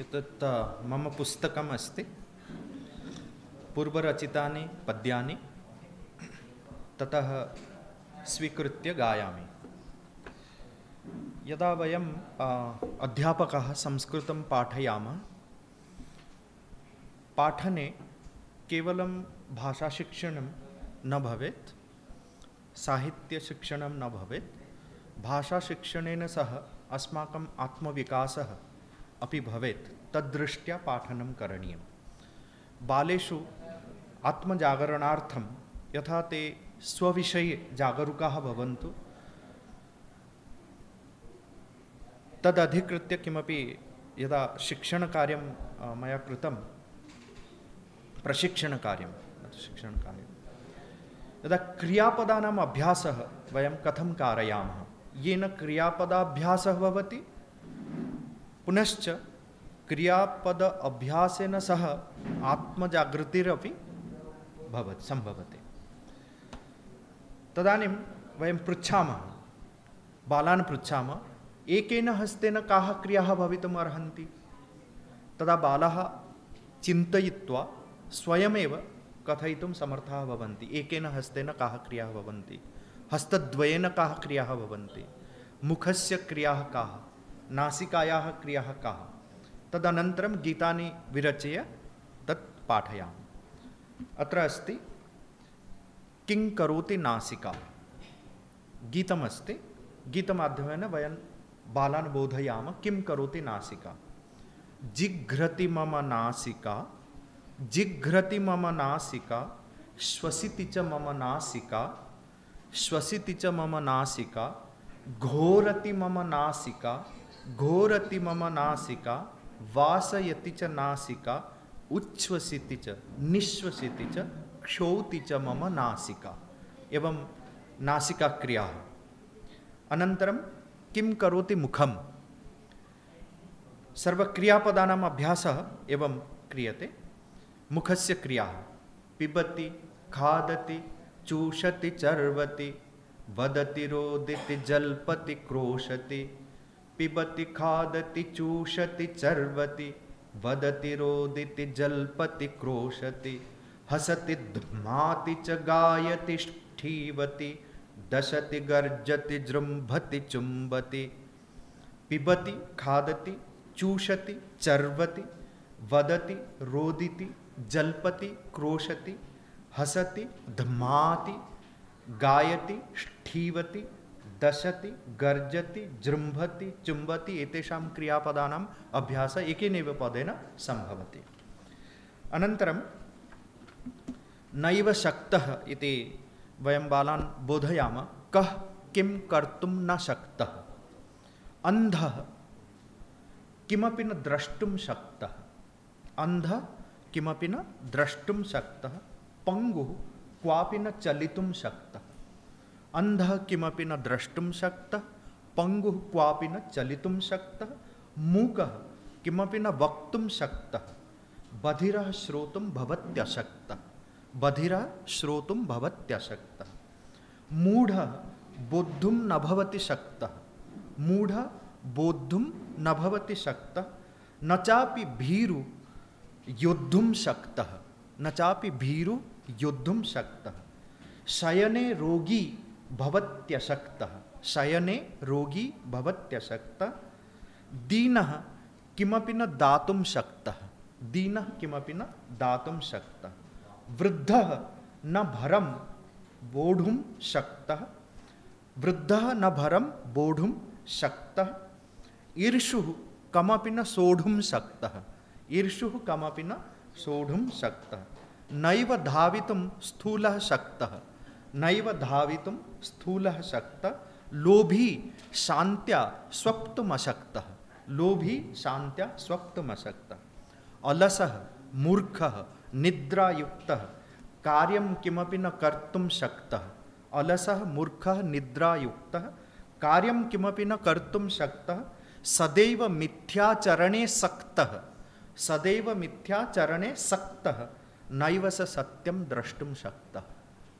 एतत् मम पुस्तकम् अस्ति पूर्वरचितानि, पद्यानि, ततः स्वीकृत्य गायामि। यदा वयम् अध्यापकः संस्कृतं पाठयामः, पाठने केवलं भाषाशिक्षणं न भवेत्, साहित्यशिक्षणं न भवेत्, भाषाशिक्षणेन सह अस्माकम् आत्मविकासः अपि भवेत्, तद्दृष्ट्या पाठनं करणीयं बालेषु आत्मजागरणार्थं यथा ते स्वविषये जागरूकाः भवन्तु, तदधिकृत्य किमपि यदा शिक्षणकार्यं मया कृतं, प्रशिक्षणकार्यं, शिक्षणकार्यं, यदा क्रियापदानाम् अभ्यासः वयं कथं कारयामः, येन क्रियापदाभ्यासः भवति पुनश्च क्रियापद अभ्यासेन सह आत्मजागृतिरपि भवति सम्भवति तदानीं वयं बालान् पृच्छामः, एकेन हस्तेन काः क्रियाः अर्हन्ति? तदा बालाः चिन्तयित्वा स्वयमेव कथयितुं समर्थाः एकेन हस्तेन काः क्रियाः भवन्ति? हस्तद्वयेन काः क्रियाः भवन्ति? मुखस्य क्रियाः काः? नासिकायाः क्रियाः काः? तदनन्तरं गीतानि विरचय, तत् पाठयामि। अत्र अस्ति, किं करोति नासिका? गीतमस्ति। गीतमाध्यमेन वयं बालान् बोधयामः, किं करोति नासिका? जिघ्रति मम नासिका, जिघ्रति मम नासिका, श्वसिति च मम नासिका, श्वसिति च मम नासिका, घोरति मम नासिका घोरति मम नासिका, वासयति च नासिका, उच्छ्वसिति च, निश्वसिति च, क्षौति च मम नासिका। एवं नासिका क्रिया अनन्तरं किं करोति मुखं सर्वक्रियापदानाम् अभ्यासः एवं क्रियते। मुखस्य क्रिया। पिबति, खादति, चूषति, चर्वति, वदति, रोदिति, जल्पति, क्रोशति पिबति, खादति, चूषति, चर्वति, वदति, रोदिति, जल्पति, क्रोशति, हसति, ध्माति च गायति, ष्ठीवति, दशति, गर्जति, जृम्भति, चुम्बति, पिबति, खादति, चूषति, चर्वति, वदति, रोदिति, जल्पति, क्रोशति, हसति, धमाति, गायति, ष्ठीवति दशति, गर्जति जृंभति चुम्बति एतेषां क्रियापदानाम् अभ्यासः एकेनैव पदेन सम्भवति। अनन्तरं नैव शक्तः इति वयं बालान् बोधयामः। कः, किं कर्तुं न शक्तः। अन्धः, किमपि न द्रष्टुं शक्तः। अन्धः, किमपि न द्रष्टुं शक्तः। पङ्गुः, क्वापि न चलितुं शक्तः। अंधः किमपि न द्रष्टुं शक्तः पङ्गुः क्वापि न चलितुं शक्तः, मूकः किमपि न वक्तुं शक्तः। बधिरः श्रोतुं भवत्यशक्तः। बधिरः श्रोतुं भवत्यशक्तः। मूढः बोद्धुं न भवति शक्तः। मूढः बोद्धुं न भवति शक्तः। न चापि भीरु योद्धुं शक्तः। न चापि भीरु योद्धुं शक्तः। शयने रोगी भवत्यशक्तः। शयने रोगी भवत्यशक्तः। दीनः किमपि न दातुं शक्तः। दीनः किमपि न दातुं शक्तः। वृद्धः न भरं बोढुं शक्तः। वृद्धः न भरं बोढुं शक्तः। ईर्षुः कमपि न सोढुं शक्तः। ईर्षुः कमपि न सोढुं शक्तः। नैव धावितुं स्थूलः शक्तः। नैव धावितुं स्थूल शक्त, लोभी शान्त्या स्वप्तुमशक्तः लोभी शान्त्या स्वप्तुमशक्तः अलसः, मूर्खः, निद्रायुक्तः। कार्यं किमपि न कर्तुं शक्तः। अलसः, मूर्खः, निद्रायुक्तः। कार्यं किमपि न कर्तुं शक्तः। सदैव मिथ्याचरणे सक्तः। सदैव मिथ्याचरणे सक्तः। नैव स सत्यं द्रष्टुं शक्तः।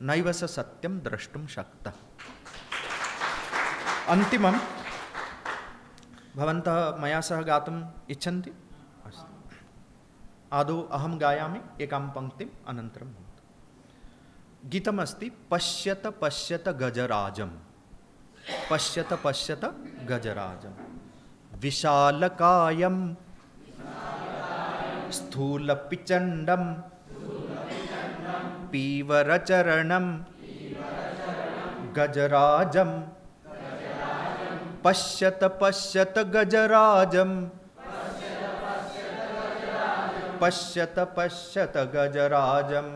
नैव स सत्यं द्रष्टुं शक्तः अन्तिमं भवन्तः मया सह गातुम् इच्छन्ति आदौ अहं गायामि एकां पङ्क्तिम् अनन्तरं गीतमस्ति पश्यत पश्यत गजराजं पश्यत पश्यत गजराजं विशालकायं स्थूलपिचण्डं पीवरचरणं। गजराजं। पश्यत पश्यत गजराजं। पश्यत पश्यत गजराजं।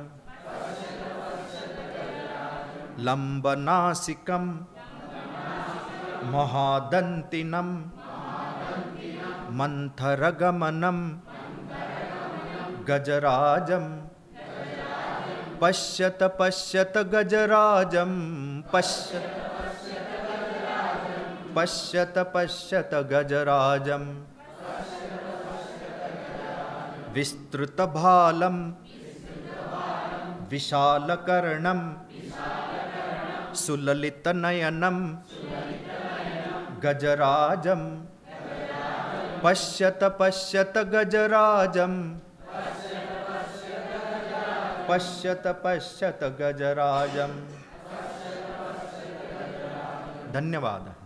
लम्बनासिकं। महादन्तिनं। मन्थरगमनं। गजराजं। पश्यत पश्यत गजराजं पश्यत पश्यत पश्यत गजराजं विस्तृतभालं विशालकर्णं सुललितनयनं गजराजं पश्यत पश्यत गजराजं पश्यत पश्यत गजराजम। धन्यवादः।